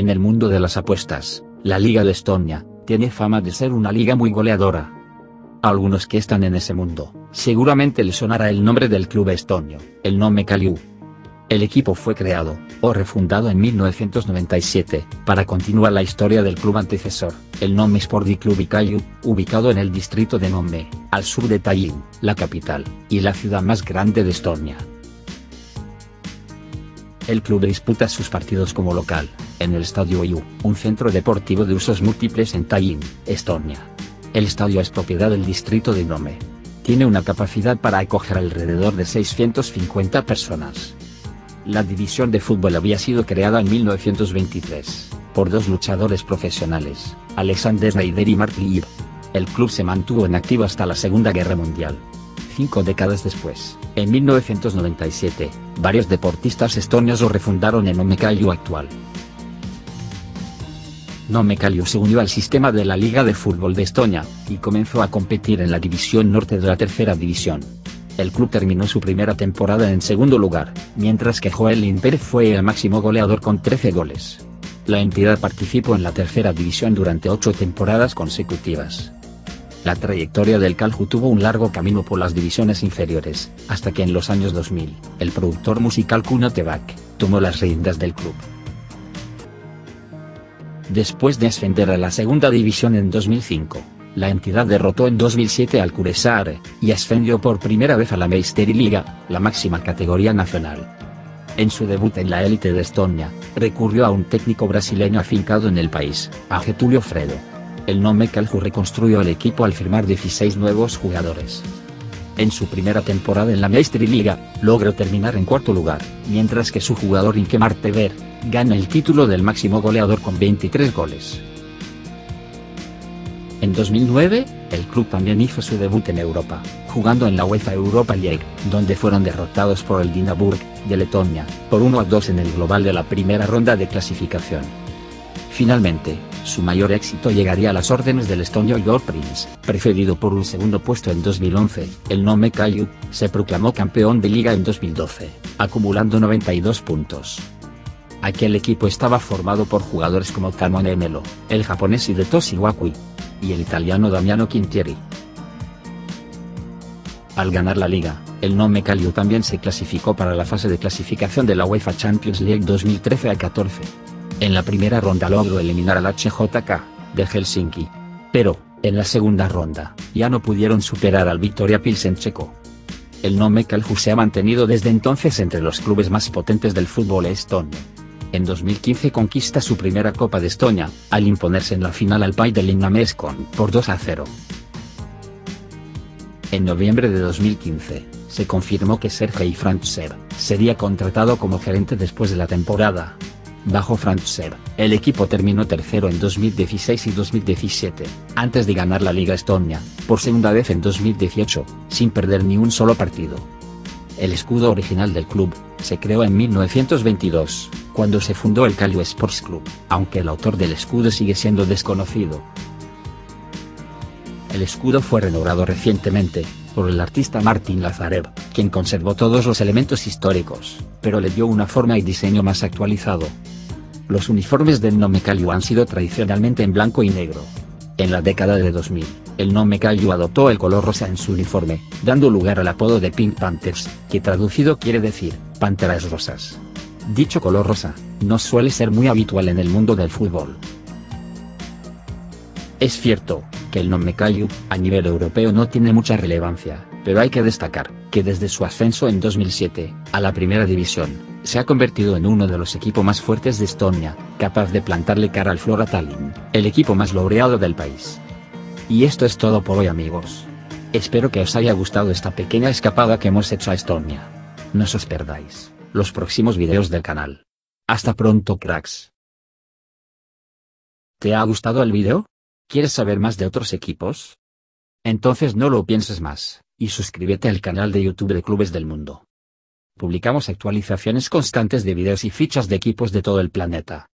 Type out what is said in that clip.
En el mundo de las apuestas, la Liga de Estonia, tiene fama de ser una liga muy goleadora. A algunos que están en ese mundo, seguramente les sonará el nombre del club estonio, el Nome Kaliu. El equipo fue creado, o refundado en 1997, para continuar la historia del club antecesor, el Nome Sporti Club Kaliu, ubicado en el distrito de Nome, al sur de Tallinn, la capital, y la ciudad más grande de Estonia. El club disputa sus partidos como local, en el Estadio IU, un centro deportivo de usos múltiples en Tallinn, Estonia. El estadio es propiedad del distrito de Nome. Tiene una capacidad para acoger alrededor de 650 personas. La división de fútbol había sido creada en 1923, por dos luchadores profesionales, Alexander Reider y Mark Lieb. El club se mantuvo en activo hasta la Segunda Guerra Mundial. Cinco décadas después, en 1997, varios deportistas estonios lo refundaron en Omekaliu actual. Nomekaliu se unió al sistema de la Liga de Fútbol de Estonia, y comenzó a competir en la división norte de la tercera división. El club terminó su primera temporada en segundo lugar, mientras que Joel Lindberg fue el máximo goleador con 13 goles. La entidad participó en la tercera división durante ocho temporadas consecutivas. La trayectoria del Calju tuvo un largo camino por las divisiones inferiores, hasta que en los años 2000, el productor musical Kuno Tebak, tomó las riendas del club. Después de ascender a la segunda división en 2005, la entidad derrotó en 2007 al Kuressaare, y ascendió por primera vez a la Liga, la máxima categoría nacional. En su debut en la élite de Estonia, recurrió a un técnico brasileño afincado en el país, a Getulio Fredo. El Nome Calju reconstruyó el equipo al firmar 16 nuevos jugadores. En su primera temporada en la Liga, logró terminar en cuarto lugar, mientras que su jugador Inkemar Tever, gana el título del máximo goleador con 23 goles. En 2009, el club también hizo su debut en Europa, jugando en la UEFA Europa League, donde fueron derrotados por el Dinaburg, de Letonia, por 1 a 2 en el global de la primera ronda de clasificación. Finalmente, su mayor éxito llegaría a las órdenes del estonio Igor Prince, precedido por un segundo puesto en 2011, el Nome Kayu, se proclamó campeón de liga en 2012, acumulando 92 puntos. Aquel equipo estaba formado por jugadores como Kamone Melo, el japonés Hidetoshi Wakui, y el italiano Damiano Quintieri. Al ganar la liga, el Nome Calio también se clasificó para la fase de clasificación de la UEFA Champions League 2013 a 14. En la primera ronda logró eliminar al HJK, de Helsinki. Pero, en la segunda ronda, ya no pudieron superar al Victoria Pilsen checo. El Nome Calju se ha mantenido desde entonces entre los clubes más potentes del fútbol estonio. En 2015 conquista su primera Copa de Estonia, al imponerse en la final al Pai de Linnameskon por 2 a 0. En noviembre de 2015, se confirmó que Sergei Frantsev sería contratado como gerente después de la temporada. Bajo Frantsev, el equipo terminó tercero en 2016 y 2017, antes de ganar la Liga Estonia, por segunda vez en 2018, sin perder ni un solo partido. El escudo original del club, se creó en 1922, cuando se fundó el Calio Sports Club, aunque el autor del escudo sigue siendo desconocido. El escudo fue renovado recientemente, por el artista Martin Lazarev, quien conservó todos los elementos históricos, pero le dio una forma y diseño más actualizado. Los uniformes del Nome Calio han sido tradicionalmente en blanco y negro. En la década de 2000, el Nome Calio adoptó el color rosa en su uniforme, dando lugar al apodo de Pink Panthers, que traducido quiere decir, panteras rosas. Dicho color rosa, no suele ser muy habitual en el mundo del fútbol. Es cierto, que el Nome Calio, a nivel europeo no tiene mucha relevancia, pero hay que destacar, que desde su ascenso en 2007, a la primera división, se ha convertido en uno de los equipos más fuertes de Estonia, capaz de plantarle cara al Flora Tallinn, el equipo más laureado del país. Y esto es todo por hoy amigos. Espero que os haya gustado esta pequeña escapada que hemos hecho a Estonia. No os perdáis los próximos videos del canal. Hasta pronto cracks. ¿Te ha gustado el video? ¿Quieres saber más de otros equipos? Entonces no lo pienses más, y suscríbete al canal de YouTube de Clubes del Mundo. Publicamos actualizaciones constantes de videos y fichas de equipos de todo el planeta.